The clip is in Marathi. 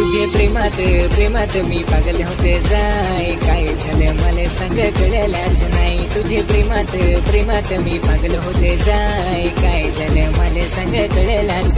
तुझे प्रेमात प्रेमात मी पागल होते जाय. काय झालं मला संग कळलाच नाही. तुझे प्रेमात प्रेमात मी पागल होते जाय. काय झालं मला संग कळलाच